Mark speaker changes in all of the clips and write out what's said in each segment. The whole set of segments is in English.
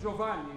Speaker 1: Giovanni.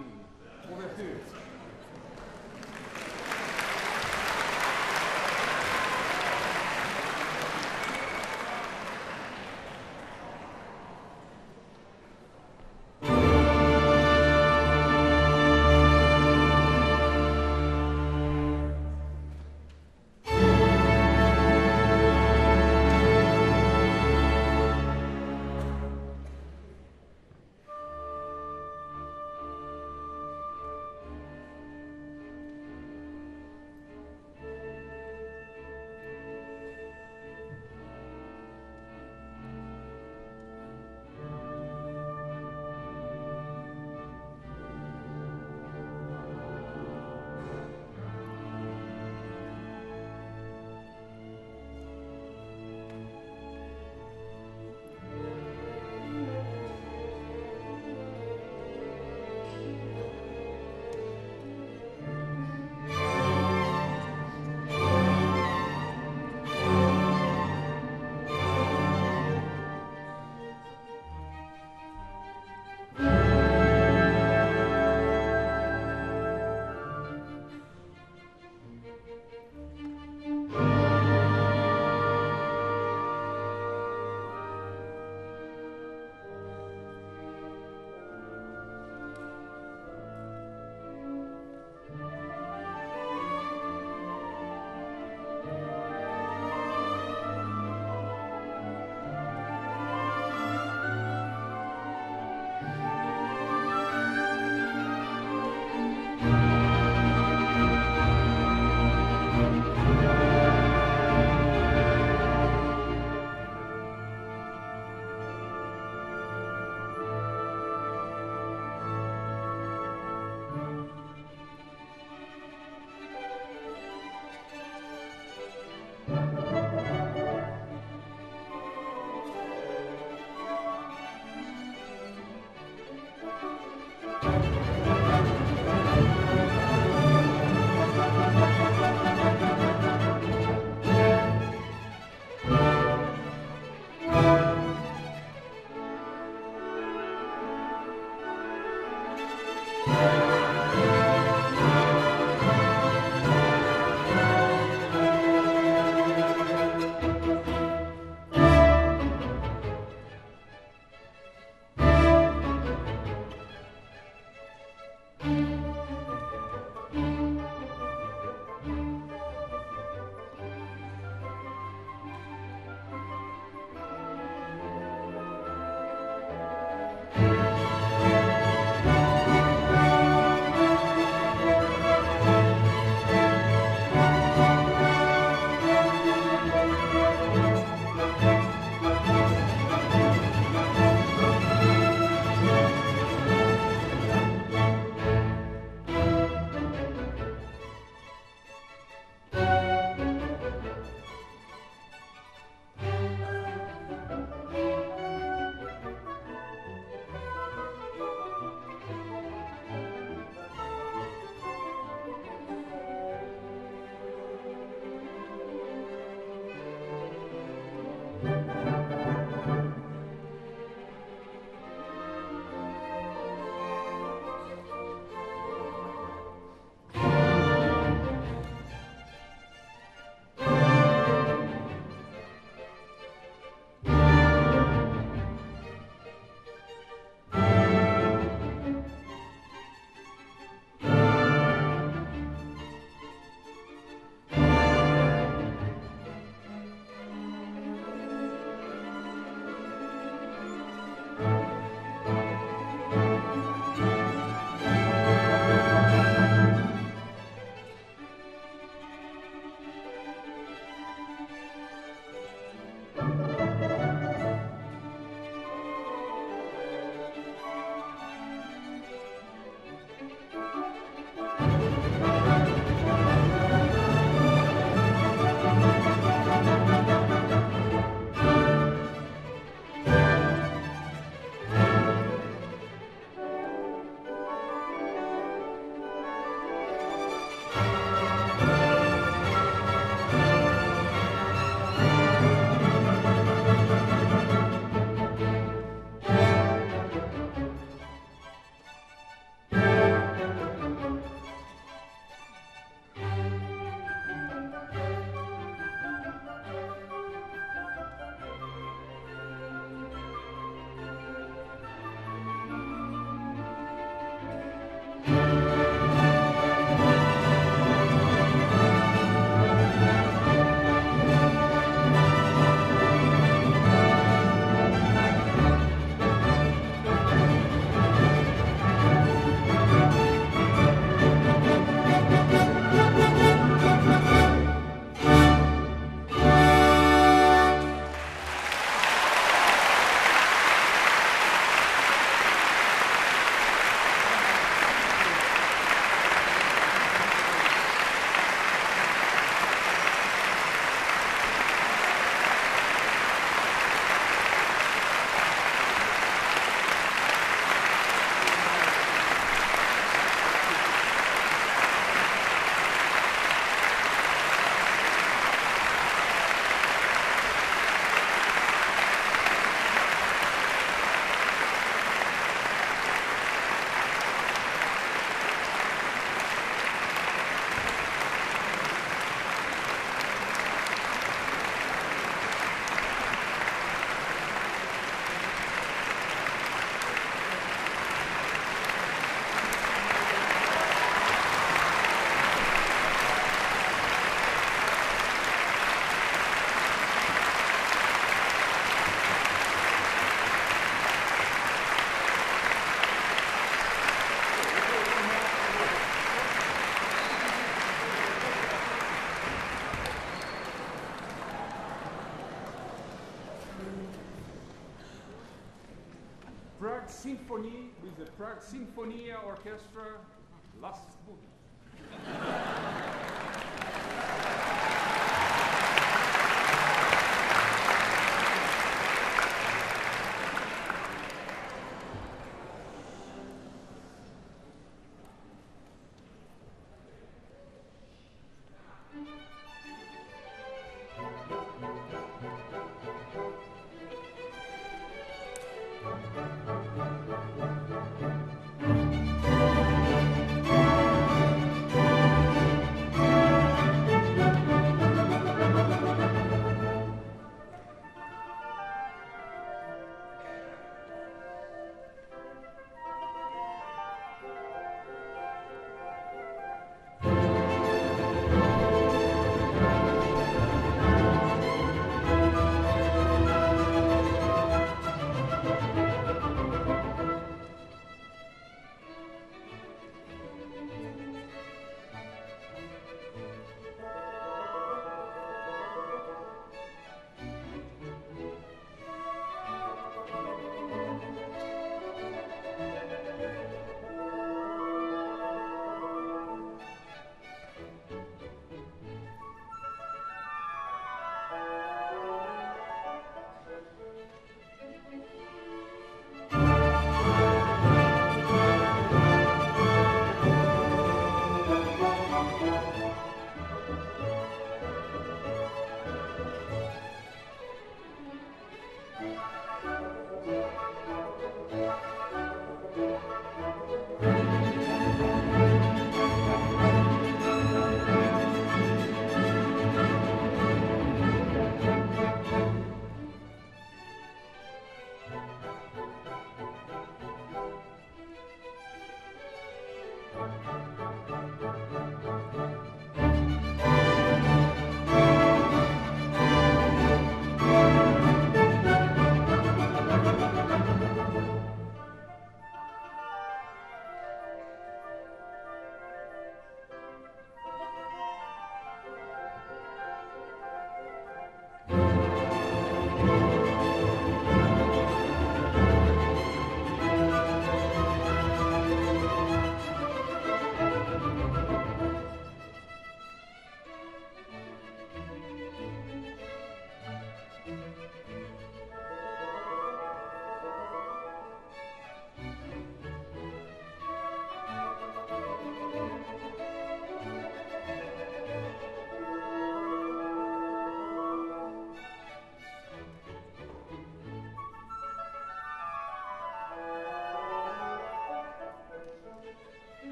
Speaker 1: Symphony with the Prague Sinfonia Orchestra,